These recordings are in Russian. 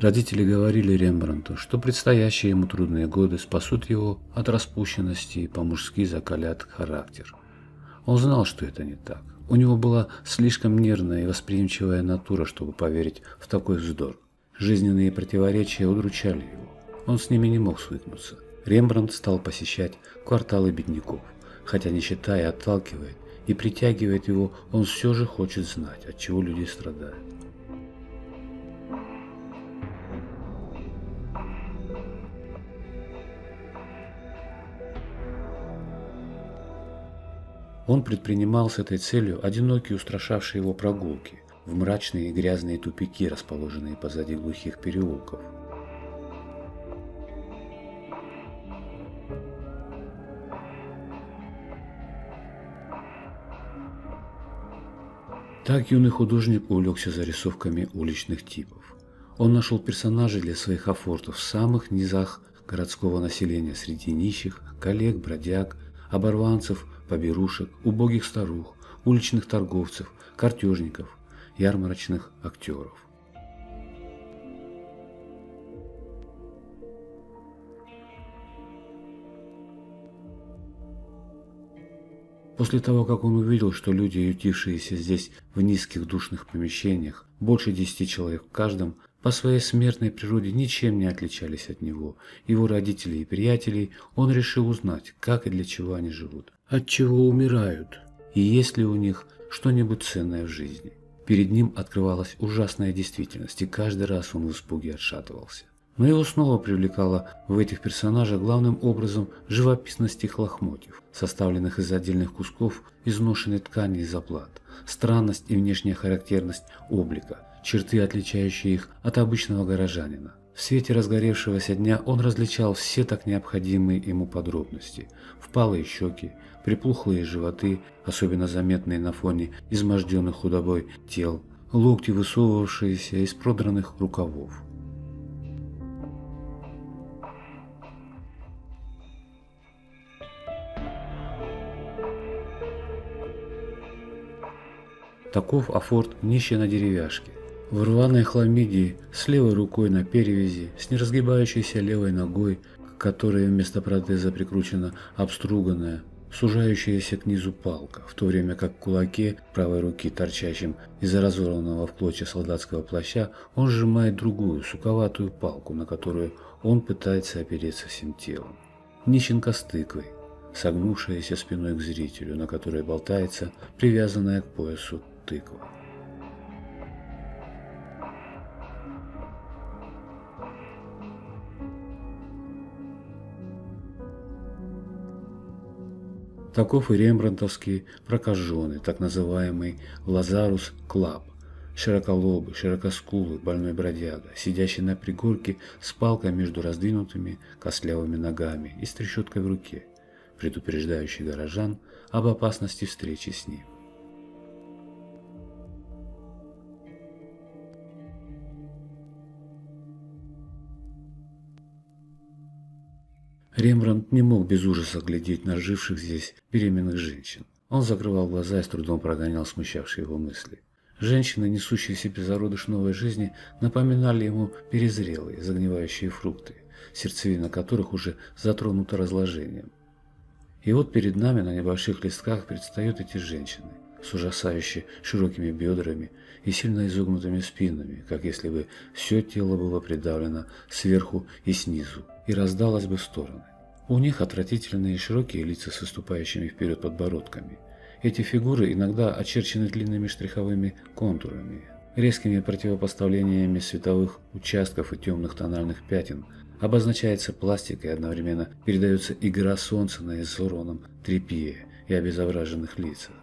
Родители говорили Рембрандту, что предстоящие ему трудные годы спасут его от распущенности и по-мужски закалят характер. Он знал, что это не так. У него была слишком нервная и восприимчивая натура, чтобы поверить в такой вздор. Жизненные противоречия удручали его. Он с ними не мог свыкнуться. Рембрандт стал посещать кварталы бедняков. Хотя нищета и отталкивает, и притягивает его, он все же хочет знать, от чего люди страдают. Он предпринимал с этой целью одинокие устрашавшие его прогулки в мрачные и грязные тупики, расположенные позади глухих переулков. Так юный художник увлекся зарисовками уличных типов. Он нашел персонажей для своих афортов в самых низах городского населения среди нищих, коллег, бродяг, оборванцев, поберушек, убогих старух, уличных торговцев, картежников, ярмарочных актеров. После того, как он увидел, что люди, ютившиеся здесь в низких душных помещениях, больше десяти человек в каждом, по своей смертной природе ничем не отличались от него, его родителей и приятелей, он решил узнать, как и для чего они живут, от чего умирают, и есть ли у них что-нибудь ценное в жизни. Перед ним открывалась ужасная действительность, и каждый раз он в испуге отшатывался. Но его снова привлекала в этих персонажах главным образом живописность их лохмотьев, составленных из отдельных кусков изношенной ткани и заплат, странность и внешняя характерность облика, черты, отличающие их от обычного горожанина. В свете разгоревшегося дня он различал все так необходимые ему подробности. Впалые щеки, припухлые животы, особенно заметные на фоне изможденных худобой тел, локти, высовывавшиеся из продранных рукавов. Таков афорт нищий на деревяшке. В рваной хламидии, с левой рукой на перевязи, с неразгибающейся левой ногой, к которой вместо протеза прикручена обструганная, сужающаяся к низу палка, в то время как кулаке правой руки, торчащим из-за разорванного в клочья солдатского плаща, он сжимает другую, суковатую палку, на которую он пытается опереться всем телом. Нищенка с тыквой, согнувшаяся спиной к зрителю, на которой болтается привязанная к поясу тыква. Таков и рембрандтовский прокаженный, так называемый Лазарус Клаб, широколобый, широкоскулый, больной бродяга, сидящий на пригорке с палкой между раздвинутыми костлявыми ногами и с трещоткой в руке, предупреждающий горожан об опасности встречи с ним. Рембрандт не мог без ужаса глядеть на живших здесь беременных женщин. Он закрывал глаза и с трудом прогонял смущавшие его мысли. Женщины, несущиеся без зародыш новой жизни, напоминали ему перезрелые, загнивающие фрукты, сердцевина которых уже затронута разложением. И вот перед нами на небольших листках предстают эти женщины, с ужасающе широкими бедрами и сильно изогнутыми спинами, как если бы все тело было придавлено сверху и снизу и раздалось бы в стороны. У них отвратительные широкие лица с выступающими вперед подбородками. Эти фигуры иногда очерчены длинными штриховыми контурами, резкими противопоставлениями световых участков и темных тональных пятен. Обозначается пластика и одновременно передается игра солнца на изорванном трепье и обезображенных лицах.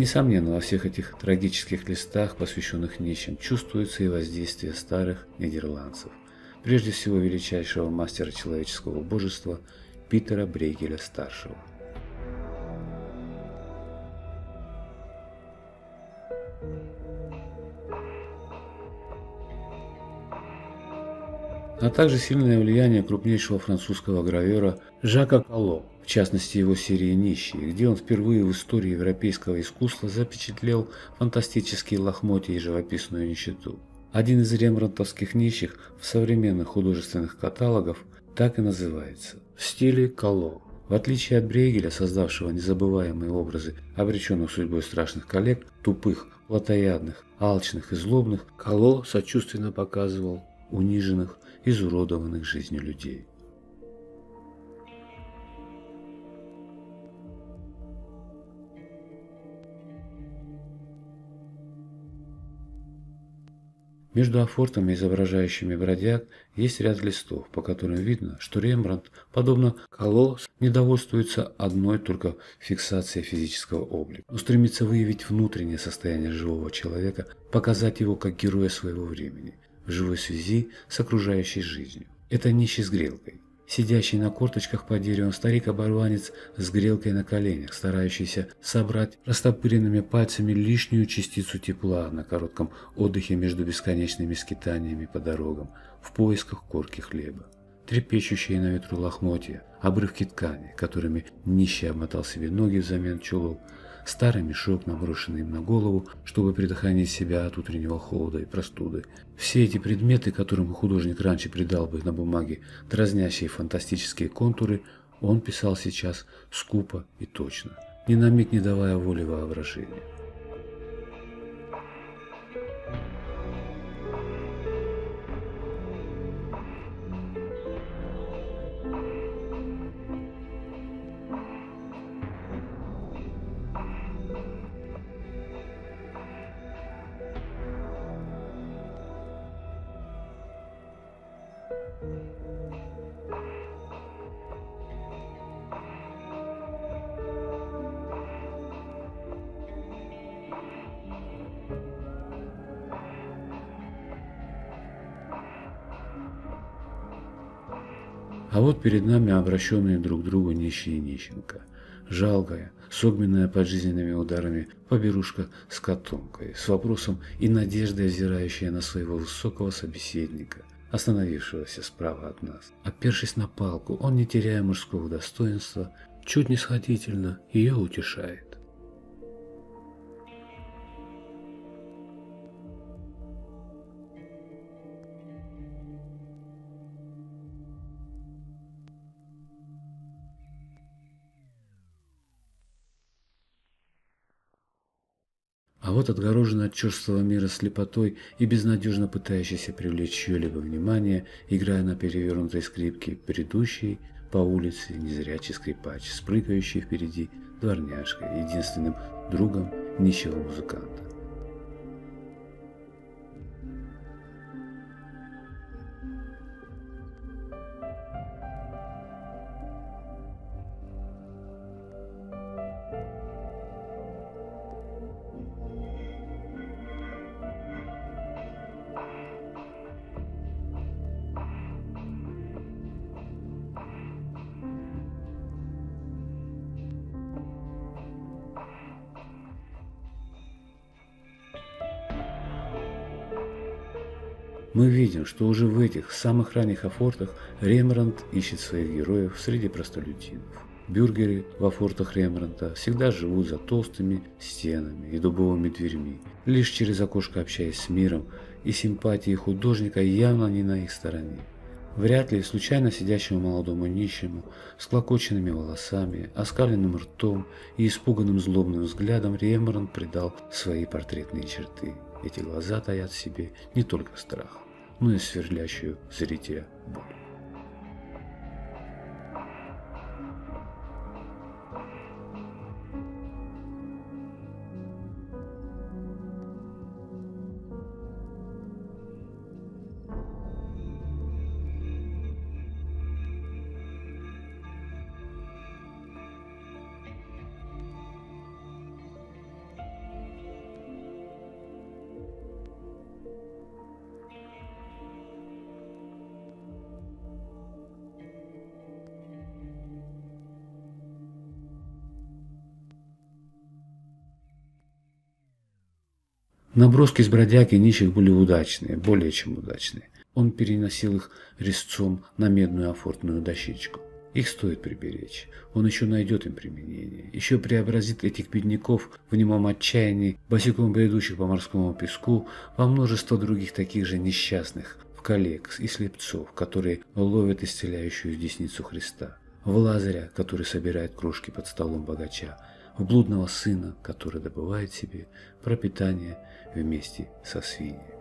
Несомненно, во всех этих трагических листах, посвященных нищим, чувствуется и воздействие старых нидерландцев, прежде всего величайшего мастера человеческого божества Питера Брейгеля-старшего. а также сильное влияние крупнейшего французского гравера Жака Кало, в частности его серии «Нищие», где он впервые в истории европейского искусства запечатлел фантастические лохмотья и живописную нищету. Один из рембрандтовских нищих в современных художественных каталогах так и называется – в стиле Кало. В отличие от Брейгеля, создавшего незабываемые образы обреченных судьбой страшных коллег, тупых, плотоядных, алчных и злобных, Кало сочувственно показывал униженных, изуродованных жизнью людей. Между афортами, изображающими бродяг, есть ряд листов, по которым видно, что Рембрандт, подобно Кало, не довольствуется одной только фиксацией физического облика, но стремится выявить внутреннее состояние живого человека, показать его как героя своего времени, в живой связи с окружающей жизнью. Это нищий с грелкой, Сидящий на корточках под деревом старик-оборванец с грелкой на коленях, старающийся собрать растопыренными пальцами лишнюю частицу тепла на коротком отдыхе между бесконечными скитаниями по дорогам, в поисках корки хлеба. Трепещущие на ветру лохмотья, обрывки ткани, которыми нищий обмотал себе ноги взамен чулок, старый мешок, наброшенный им на голову, чтобы предохранить себя от утреннего холода и простуды. Все эти предметы, которым художник раньше придал бы на бумаге дразнящие фантастические контуры, он писал сейчас скупо и точно, ни на миг не давая воли воображению. А вот перед нами обращенные друг к другу нищие и нищенка. Жалкая, согменная под жизненными ударами поберушка с котомкой, с вопросом и надеждой озирающая на своего высокого собеседника, остановившегося справа от нас. Опершись на палку, он, не теряя мужского достоинства, чуть не сходительно ее утешает. А вот отгороженный от черствого мира слепотой и безнадежно пытающийся привлечь чье-либо внимание, играя на перевернутой скрипке, предыдущий по улице незрячий скрипач, спрыгающий впереди дворняжкой, единственным другом нищего музыканта. Мы видим, что уже в этих самых ранних афортах Рембрандт ищет своих героев среди простолюдинов. Бюргеры в фортах Рембрандта всегда живут за толстыми стенами и дубовыми дверьми, лишь через окошко общаясь с миром, и симпатии художника явно не на их стороне. Вряд ли случайно сидящему молодому нищему, с клокоченными волосами, оскаленным ртом и испуганным злобным взглядом Рембрандт придал свои портретные черты. Эти глаза таят в себе не только страх, но и сверлящую зрителя боль. Наброски с бродяг и нищих были удачные, более чем удачные. Он переносил их резцом на медную афортную дощечку. Их стоит приберечь. Он еще найдет им применение. Еще преобразит этих бедняков в немом отчаянии, босиком бредущих по морскому песку, во множество других таких же несчастных, в коллег и слепцов, которые ловят исцеляющую десницу Христа, в Лазаря, который собирает крошки под столом богача, в блудного сына, который добывает себе пропитание вместе со свиньями.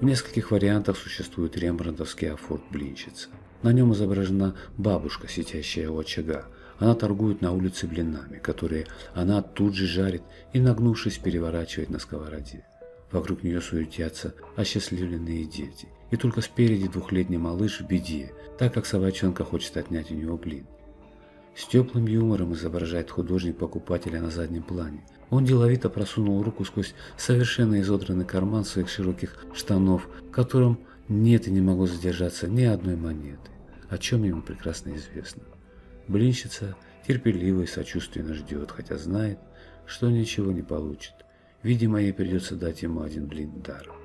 В нескольких вариантах существует рембрандтовский афорт блинчица. На нем изображена бабушка, сидящая у очага. Она торгует на улице блинами, которые она тут же жарит и, нагнувшись, переворачивает на сковороде. Вокруг нее суетятся осчастливленные дети. И только спереди двухлетний малыш в беде, так как собачонка хочет отнять у него блин. С теплым юмором изображает художник покупателя на заднем плане. Он деловито просунул руку сквозь совершенно изодранный карман своих широких штанов, в котором нет и не могу задержаться ни одной монеты, о чем ему прекрасно известно. Блинщица терпеливо и сочувственно ждет, хотя знает, что ничего не получит. Видимо, ей придется дать ему один блин даром.